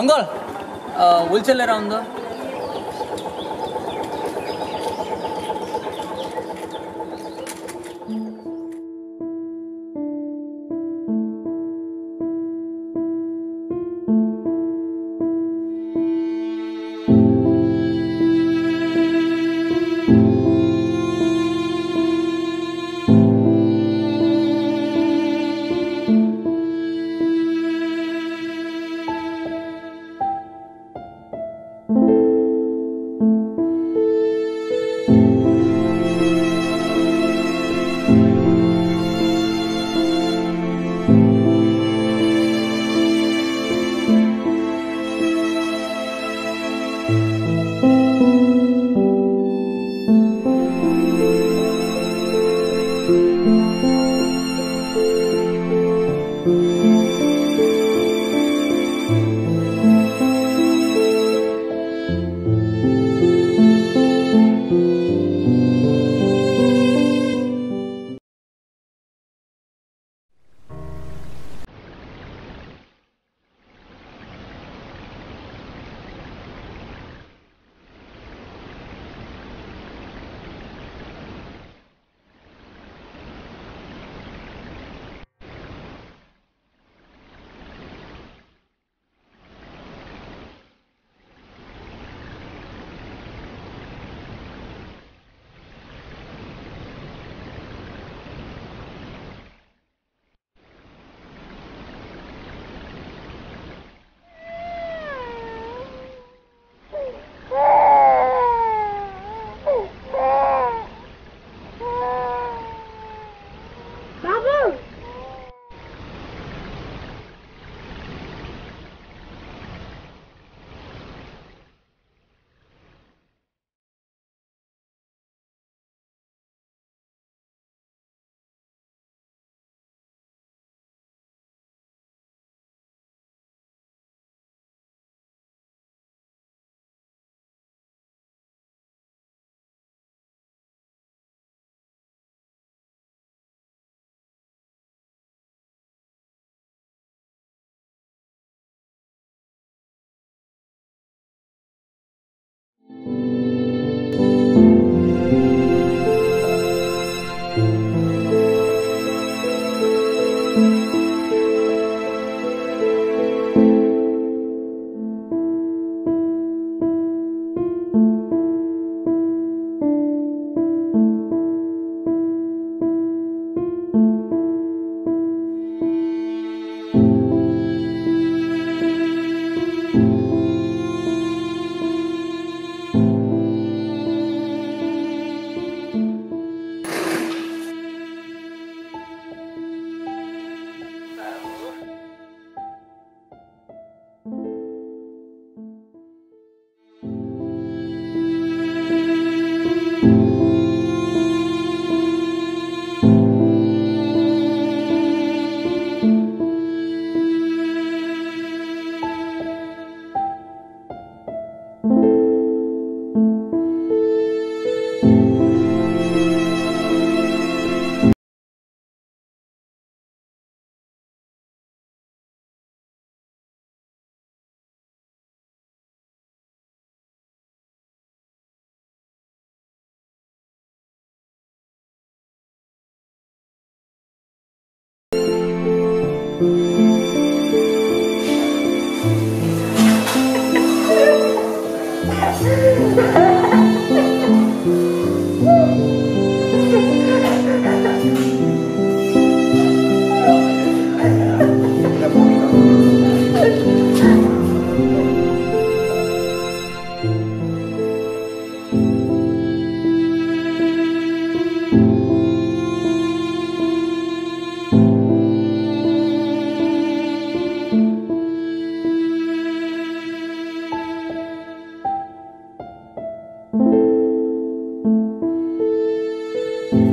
Uncle wheelchair लिएर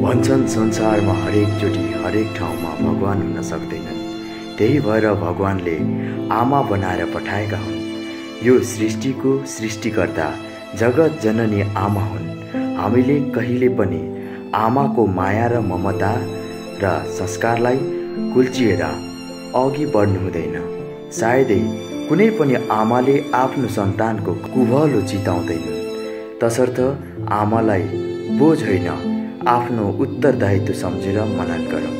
भन्छन् संसारमा हरेकचोटि हरेक ठाउँमा भगवान् हुन सक्दैनन्। त्यही भएर भगवान्ले आमा बनाएर पठाएका हुन्। यो सृष्टिको सृष्टिकर्ता जगत जननी आमा हुन्। हामीले कहिले पनि आमाको माया र ममता र संस्कारलाई कुल्चिएर अघि बढ्नु हुँदैन। सायदै कुनै पनि आमाले आफ्नो सन्तानको कुभलो चिताउँदैनन्। तसर्थ आमालाई बोझ होइन। आफ्नो उत्तरदायित्व सम्झेर मनन गरौँ